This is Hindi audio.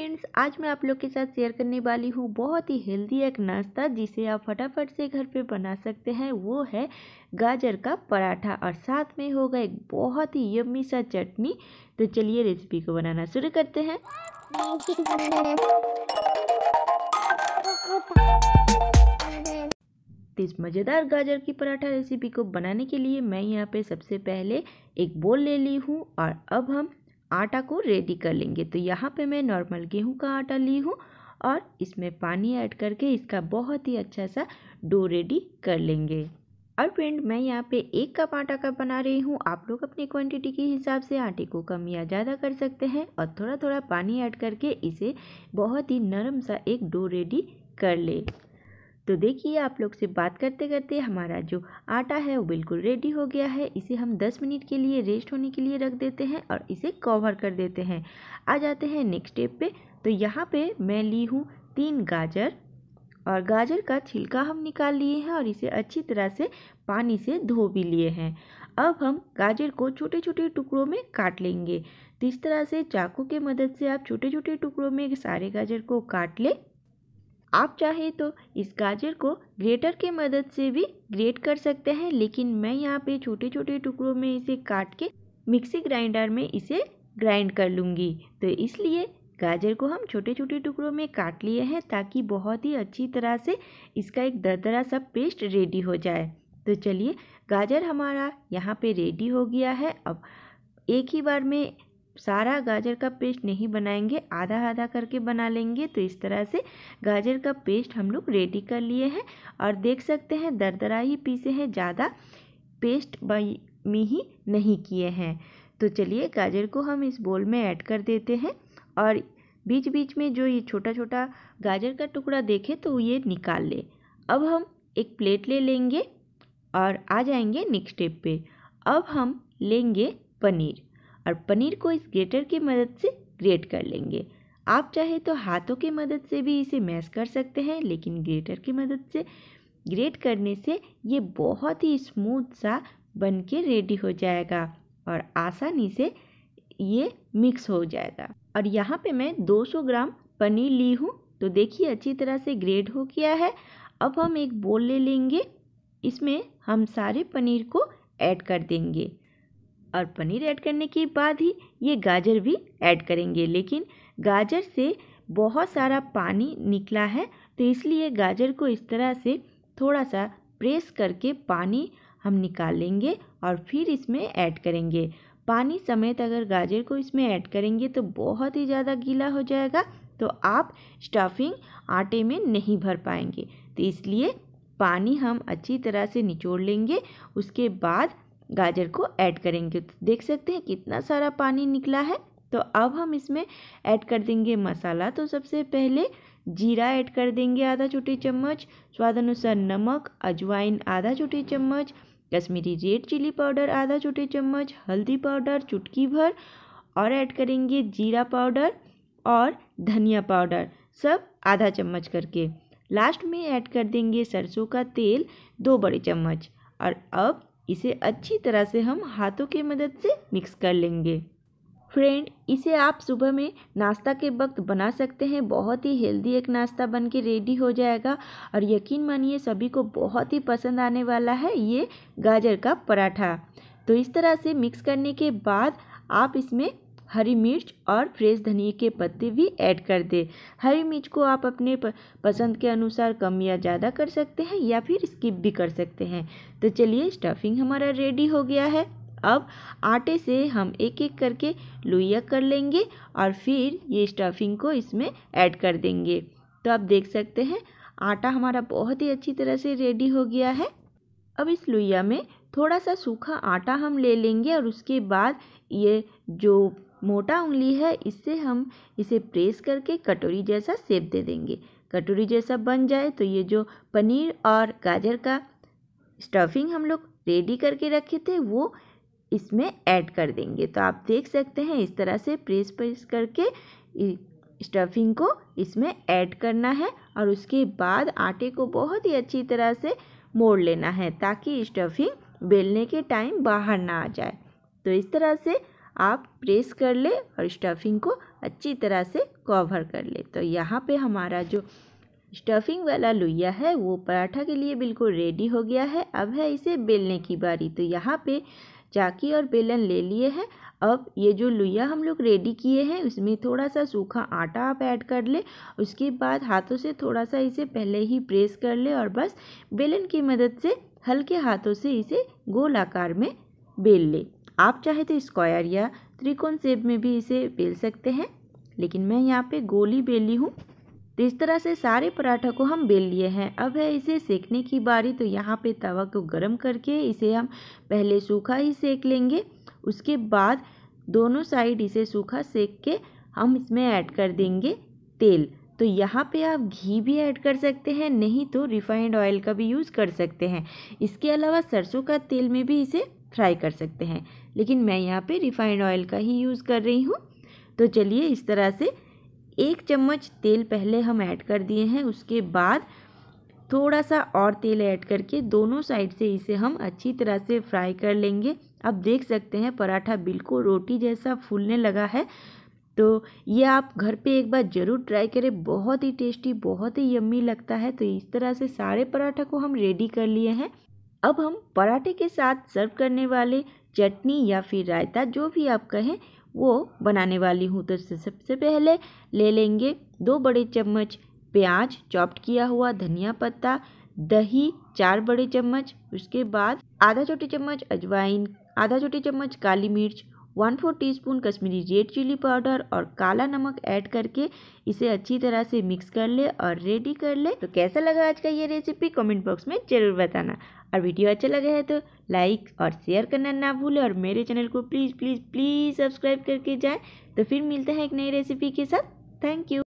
फ्रेंड्स आज मैं आप लोग के साथ शेयर करने वाली हूँ बहुत ही हेल्दी एक नाश्ता जिसे आप फटाफट से घर पे बना सकते हैं। वो है गाजर का पराठा और साथ में होगा एक बहुत ही यम्मी सा चटनी। तो चलिए रेसिपी को बनाना शुरू करते हैं। इस मज़ेदार गाजर की पराठा रेसिपी को बनाने के लिए मैं यहाँ पे सबसे पहले एक बोल ले ली हूँ और अब हम आटा को रेडी कर लेंगे। तो यहाँ पे मैं नॉर्मल गेहूँ का आटा ली हूँ और इसमें पानी ऐड करके इसका बहुत ही अच्छा सा डो रेडी कर लेंगे। और फ्रेंड मैं यहाँ पे एक कप आटा का बना रही हूँ। आप लोग अपनी क्वांटिटी के हिसाब से आटे को कम या ज़्यादा कर सकते हैं और थोड़ा थोड़ा पानी ऐड करके इसे बहुत ही नरम सा एक डो रेडी कर ले। तो देखिए, आप लोग से बात करते करते हमारा जो आटा है, वो बिल्कुल रेडी हो गया है। इसे हम 10 मिनट के लिए रेस्ट होने के लिए रख देते हैं और इसे कवर कर देते हैं। आ जाते हैं नेक्स्ट स्टेप पे। तो यहाँ पे मैं ली हूँ तीन गाजर और गाजर का छिलका हम निकाल लिए हैं और इसे अच्छी तरह से पानी से धो भी लिए हैं। अब हम गाजर को छोटे छोटे टुकड़ों में काट लेंगे। तो इस तरह से चाकू के मदद से आप छोटे छोटे टुकड़ों में सारे गाजर को काट ले। आप चाहे तो इस गाजर को ग्रेटर के मदद से भी ग्रेट कर सकते हैं, लेकिन मैं यहाँ पे छोटे छोटे टुकड़ों में इसे काट के मिक्सी ग्राइंडर में इसे ग्राइंड कर लूँगी। तो इसलिए गाजर को हम छोटे छोटे टुकड़ों में काट लिए हैं ताकि बहुत ही अच्छी तरह से इसका एक दरदरा सा पेस्ट रेडी हो जाए। तो चलिए, गाजर हमारा यहाँ पे रेडी हो गया है। अब एक ही बार में सारा गाजर का पेस्ट नहीं बनाएँगे आधा आधा करके बना लेंगे। तो इस तरह से गाजर का पेस्ट हम लोग रेडी कर लिए हैं और देख सकते हैं दरदरा ही पीसे हैं, ज़्यादा पेस्ट में ही नहीं किए हैं। तो चलिए गाजर को हम इस बोल में ऐड कर देते हैं और बीच बीच में जो ये छोटा छोटा गाजर का टुकड़ा देखे तो ये निकाल ले। अब हम एक प्लेट ले लेंगे और आ जाएँगे नेक्स्ट स्टेप पे। अब हम लेंगे पनीर। और पनीर को इस ग्रेटर की मदद से ग्रेट कर लेंगे। आप चाहे तो हाथों की मदद से भी इसे मैश कर सकते हैं, लेकिन ग्रेटर की मदद से ग्रेट करने से ये बहुत ही स्मूथ सा बन के रेडी हो जाएगा और आसानी से ये मिक्स हो जाएगा। और यहाँ पे मैं 200 ग्राम पनीर ली हूँ तो देखिए अच्छी तरह से ग्रेड हो गया है। अब हम एक बोल ले लेंगे, इसमें हम सारे पनीर को ऐड कर देंगे। और पनीर ऐड करने के बाद ही ये गाजर भी ऐड करेंगे। लेकिन गाजर से बहुत सारा पानी निकला है तो इसलिए गाजर को इस तरह से थोड़ा सा प्रेस करके पानी हम निकाल लेंगे और फिर इसमें ऐड करेंगे। पानी समेत अगर गाजर को इसमें ऐड करेंगे तो बहुत ही ज़्यादा गीला हो जाएगा तो आप स्टफिंग आटे में नहीं भर पाएँगे। तो इसलिए पानी हम अच्छी तरह से निचोड़ लेंगे, उसके बाद गाजर को ऐड करेंगे। तो देख सकते हैं कितना सारा पानी निकला है। तो अब हम इसमें ऐड कर देंगे मसाला। तो सबसे पहले जीरा ऐड कर देंगे आधा छोटी चम्मच, स्वाद अनुसार नमक, अजवाइन आधा छोटी चम्मच, कश्मीरी रेड चिली पाउडर आधा छोटी चम्मच, हल्दी पाउडर चुटकी भर और ऐड करेंगे जीरा पाउडर और धनिया पाउडर, सब आधा चम्मच करके। लास्ट में ऐड कर देंगे सरसों का तेल दो बड़े चम्मच। और अब इसे अच्छी तरह से हम हाथों की मदद से मिक्स कर लेंगे। फ्रेंड इसे आप सुबह में नाश्ता के वक्त बना सकते हैं। बहुत ही हेल्दी एक नाश्ता बन के रेडी हो जाएगा। और यकीन मानिए, सभी को बहुत ही पसंद आने वाला है ये गाजर का पराठा। तो इस तरह से मिक्स करने के बाद आप इसमें हरी मिर्च और फ्रेश धनिया के पत्ते भी ऐड कर दें। हरी मिर्च को आप अपने पसंद के अनुसार कम या ज़्यादा कर सकते हैं या फिर स्किप भी कर सकते हैं। तो चलिए स्टफिंग हमारा रेडी हो गया है। अब आटे से हम एक एक करके लोइया कर लेंगे और फिर ये स्टफिंग को इसमें ऐड कर देंगे। तो आप देख सकते हैं, आटा हमारा बहुत ही अच्छी तरह से रेडी हो गया है। अब इस लोइया में थोड़ा सा सूखा आटा हम ले लेंगे और उसके बाद ये जो मोटा उंगली है, इससे हम इसे प्रेस करके कटोरी जैसा सेप दे देंगे। कटोरी जैसा बन जाए तो ये जो पनीर और गाजर का स्टफिंग हम लोग रेडी करके रखे थे, वो इसमें ऐड कर देंगे। तो आप देख सकते हैं, इस तरह से प्रेस प्रेस करके स्टफिंग को इसमें ऐड करना है और उसके बाद आटे को बहुत ही अच्छी तरह से मोड़ लेना है, ताकि स्टफिंग बेलने के टाइम बाहर ना आ जाए। तो इस तरह से आप प्रेस कर ले और स्टफिंग को अच्छी तरह से कवर कर ले। तो यहाँ पे हमारा जो स्टफिंग वाला लोइया है, वो पराठा के लिए बिल्कुल रेडी हो गया है। अब है इसे बेलने की बारी। तो यहाँ पे चाकी और बेलन ले लिए हैं। अब ये जो लुइया हम लोग रेडी किए हैं उसमें थोड़ा सा सूखा आटा आप ऐड कर ले। उसके बाद हाथों से थोड़ा सा इसे पहले ही प्रेस कर ले और बस बेलन की मदद से हल्के हाथों से इसे गोल आकार में बेल ले। आप चाहे तो स्क्वायर या त्रिकोण शेप में भी इसे बेल सकते हैं, लेकिन मैं यहाँ पे गोली बेली हूँ। तो इस तरह से सारे पराठा को हम बेल लिए हैं। अब है इसे सेकने की बारी तो यहाँ पे तवा को गर्म करके इसे हम पहले सूखा ही सेक लेंगे। उसके बाद दोनों साइड इसे सूखा सेक के हम इसमें ऐड कर देंगे तेल। तो यहाँ पे आप घी भी ऐड कर सकते हैं, नहीं तो रिफाइंड ऑयल का भी यूज़ कर सकते हैं। इसके अलावा सरसों का तेल में भी इसे फ्राई कर सकते हैं। लेकिन मैं यहाँ पे रिफाइंड ऑयल का ही यूज़ कर रही हूँ। तो चलिए इस तरह से एक चम्मच तेल पहले हम ऐड कर दिए हैं। उसके बाद थोड़ा सा और तेल ऐड करके दोनों साइड से इसे हम अच्छी तरह से फ्राई कर लेंगे। अब देख सकते हैं पराठा बिल्कुल रोटी जैसा फूलने लगा है। तो ये आप घर पे एक बार ज़रूर ट्राई करें। बहुत ही टेस्टी बहुत ही यम्मी लगता है। तो इस तरह से सारे पराठा को हम रेडी कर लिए हैं। अब हम पराठे के साथ सर्व करने वाले चटनी या फिर रायता जो भी आप कहें, वो बनाने वाली हूँ। तो सबसे पहले ले लेंगे दो बड़े चम्मच प्याज चॉप्ड किया हुआ धनिया पत्ता, दही चार बड़े चम्मच, उसके बाद आधा छोटे चम्मच अजवाइन, आधा छोटे चम्मच काली मिर्च one four teaspoon Kashmiri red chilli powder और काला नमक ऐड करके इसे अच्छी तरह से मिक्स कर ले और रेडी कर ले। तो कैसा लगा आज का ये रेसिपी कमेंट बॉक्स में ज़रूर बताना। और वीडियो अच्छा लगा है तो लाइक और शेयर करना ना भूलें और मेरे चैनल को प्लीज़ प्लीज़ प्लीज़ सब्सक्राइब करके जाएँ। तो फिर मिलते हैं एक नई रेसिपी के साथ। Thank you